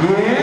Yeah.